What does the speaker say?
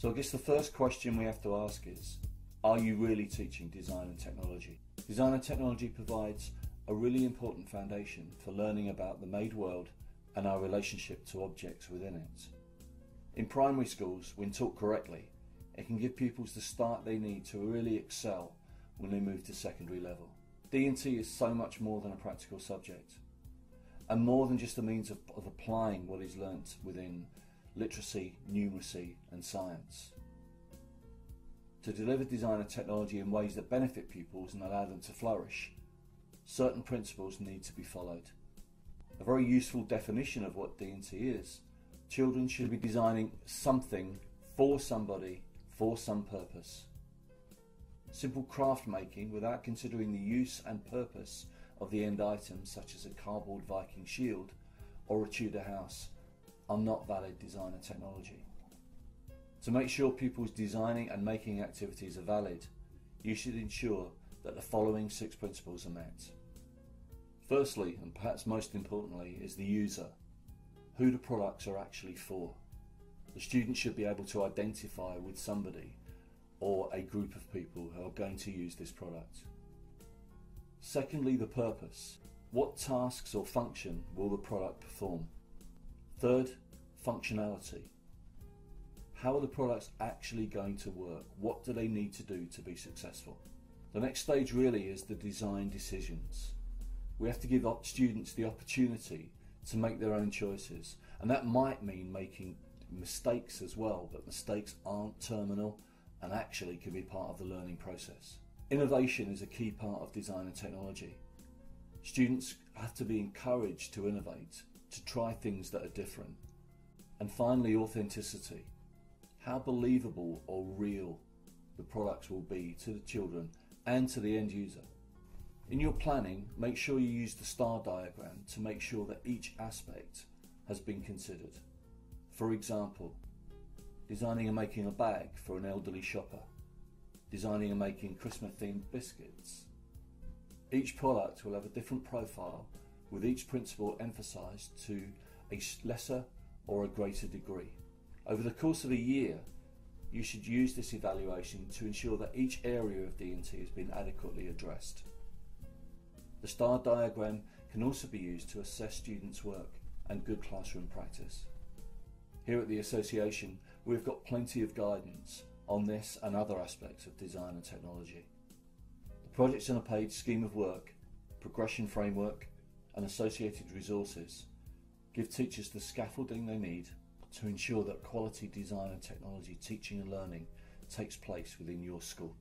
So I guess the first question we have to ask is, are you really teaching design and technology? Design and technology provides a really important foundation for learning about the made world and our relationship to objects within it. In primary schools, when taught correctly, it can give pupils the start they need to really excel when they move to secondary level. D&T is so much more than a practical subject and more than just a means of, of applying what is learnt within literacy, numeracy and science. To deliver design and technology in ways that benefit pupils and allow them to flourish, certain principles need to be followed. A very useful definition of what D&T is. Children should be designing something for somebody for some purpose. Simple craft making without considering the use and purpose of the end items such as a cardboard Viking shield or a Tudor house are not valid design and technology. To make sure people's designing and making activities are valid, you should ensure that the following six principles are met. Firstly, and perhaps most importantly, is the user, who the products are actually for. The student should be able to identify with somebody or a group of people who are going to use this product. Secondly, the purpose. What tasks or function will the product perform? Third, functionality. How are the products actually going to work? What do they need to do to be successful? The next stage really is the design decisions. We have to give students the opportunity to make their own choices, and that might mean making mistakes as well, but mistakes aren't terminal and actually can be part of the learning process. Innovation is a key part of design and technology. Students have to be encouraged to innovate, to try things that are different. And finally, authenticity. How believable or real the products will be to the children and to the end user. In your planning, make sure you use the star diagram to make sure that each aspect has been considered. For example, designing and making a bag for an elderly shopper designing and making Christmas themed biscuits. Each product will have a different profile with each principle emphasised to a lesser or a greater degree. Over the course of a year, you should use this evaluation to ensure that each area of D&T has been adequately addressed. The STAR diagram can also be used to assess students' work and good classroom practice. Here at the Association, we've got plenty of guidance on this and other aspects of design and technology. The projects on a page scheme of work, progression framework and associated resources give teachers the scaffolding they need to ensure that quality design and technology teaching and learning takes place within your school.